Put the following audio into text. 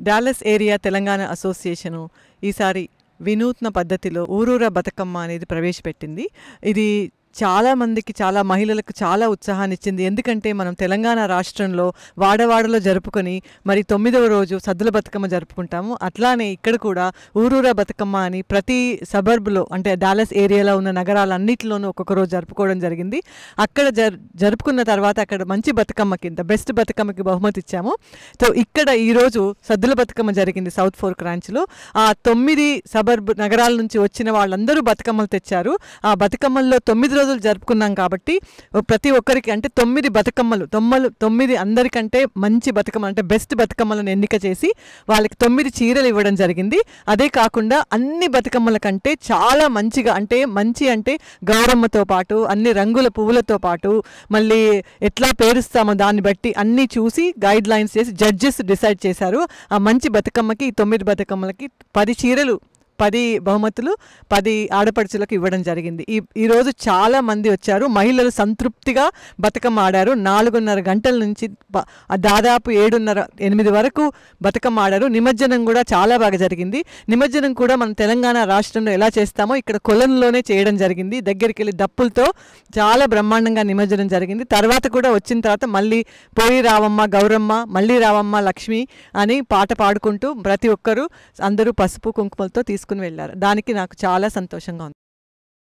Dallas area Telangana association ఈసారి వినూత్న పద్ధతిలో ఊరూర బతుకమ్మ అనేది ప్రవేశపెట్టింది. ఇది చాలా మందికి చాలా మహిళలకు చాలా ఉత్సాహాన్ని ఇచ్చింది. ఎందుకంటే మనం తెలంగాణ రాష్ట్రంలో వాడవాడలో జరుపుకొని మరి తొమ్మిదవ రోజు సద్దుల బతుకమ్మ జరుపుకుంటాము. అట్లానే ఇక్కడ కూడా ఊరూరా బతుకమ్మ అని ప్రతి సబర్బ్లో అంటే డాలస్ ఏరియాలో ఉన్న నగరాలన్నింటిలోనూ ఒక్కొక్క రోజు జరుపుకోవడం జరిగింది. అక్కడ జరు జరుపుకున్న తర్వాత అక్కడ మంచి బతుకమ్మ కింద బెస్ట్ బతుకమ్మకి బహుమతి ఇచ్చాము. సో ఇక్కడ ఈరోజు సద్దుల బతుకమ్మ జరిగింది సౌత్ ఫోర్క్ క్రాంచ్లో ఆ తొమ్మిది సబర్బ్ నగరాల నుంచి వచ్చిన వాళ్ళందరూ బతుకమ్మలు తెచ్చారు. ఆ బతుకమ్మల్లో తొమ్మిది రోజులు జరుపుకున్నాం కాబట్టి ప్రతి ఒక్కరికి అంటే తొమ్మిది బతుకమ్మలు తొమ్మలు తొమ్మిది అందరికంటే మంచి బతుకమ్మ అంటే బెస్ట్ బతుకమ్మలను ఎన్నిక చేసి వాళ్ళకి తొమ్మిది చీరలు ఇవ్వడం జరిగింది. అదే కాకుండా అన్ని బతుకమ్మల కంటే చాలా మంచిగా అంటే మంచి అంటే గౌరమ్మతో పాటు అన్ని రంగుల పువ్వులతో పాటు మళ్ళీ ఎట్లా పేరుస్తామో దాన్ని బట్టి అన్నీ చూసి గైడ్ లైన్స్ చేసి జడ్జెస్ డిసైడ్ చేశారు. ఆ మంచి బతుకమ్మకి తొమ్మిది బతుకమ్మలకి పది చీరలు పది బహుమతులు పది ఆడపడుచులకు ఇవ్వడం జరిగింది. ఈ ఈరోజు చాలా మంది వచ్చారు. మహిళలు సంతృప్తిగా బతుకమ్మ ఆడారు నాలుగున్నర గంటల నుంచి దాదాపు ఏడున్నర ఎనిమిది వరకు బతుకమ్మ ఆడారు నిమజ్జనం కూడా చాలా బాగా జరిగింది. నిమజ్జనం కూడా మన తెలంగాణ రాష్ట్రంలో ఎలా చేస్తామో ఇక్కడ కొలంలోనే చేయడం జరిగింది. దగ్గరికి వెళ్ళి దప్పులతో చాలా బ్రహ్మాండంగా నిమజ్జనం జరిగింది. తర్వాత కూడా వచ్చిన తర్వాత మళ్ళీ పోయి రావమ్మ గౌరమ్మ మళ్ళీ రావమ్మ లక్ష్మి అని పాట పాడుకుంటూ ప్రతి ఒక్కరూ అందరూ పసుపు కుంకుమలతో తీసుకుని వెళ్ళారు. దానికి నాకు చాలా సంతోషంగా ఉంది.